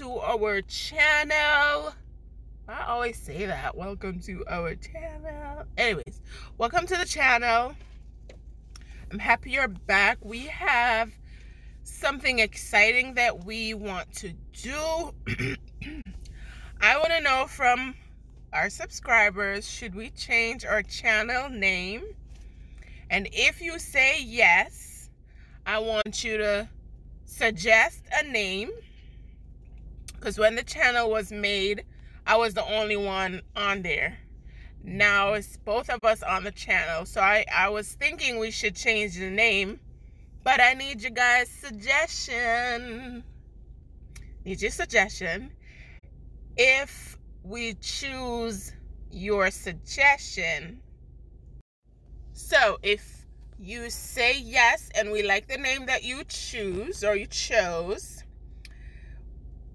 to our channel. I always say that. Welcome to our channel. Anyways, welcome to the channel. I'm happy you're back. We have something exciting that we want to do. I want to know from our subscribers, should we change our channel name? And if you say yes, I want you to suggest a name. Because when the channel was made, I was the only one on there. Now it's both of us on the channel. So I, I was thinking we should change the name. But I need you guys' suggestion. Need your suggestion. If we choose your suggestion, so if you say yes and we like the name that you choose or you chose,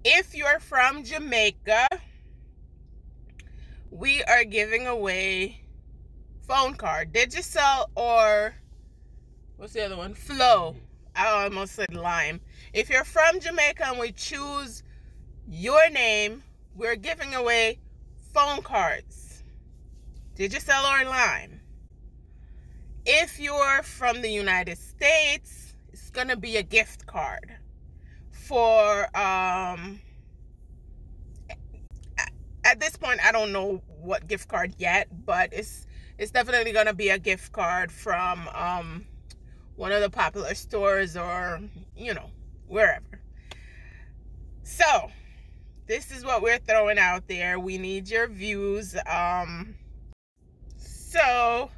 if you're from Jamaica, we are giving away phone card, Digicel or what's the other one? Flow. I almost said Lime. If you're from Jamaica and we choose your name, we're giving away phone cards. Digicel or Lime. If you're from the United States, it's going to be a gift card for um at this point I don't know what gift card yet, but it's it's definitely to be a gift card from um one of the popular stores or you know, wherever. So, this is what we're throwing out there. We need your views um so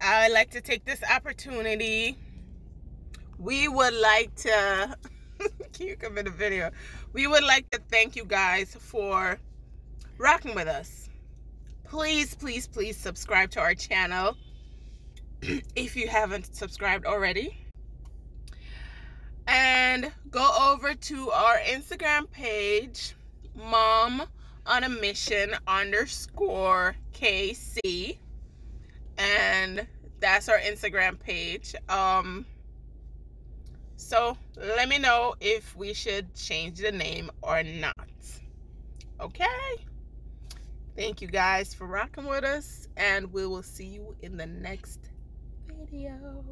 I'd like to take this opportunity. We would like to, you come in the video? We would like to thank you guys for rocking with us. Please, please, please subscribe to our channel if you haven't subscribed already. And go over to our Instagram page, mom on a mission underscore KC and that's our Instagram page. Um, so let me know if we should change the name or not. Okay? Thank you guys for rocking with us, and we will see you in the next video.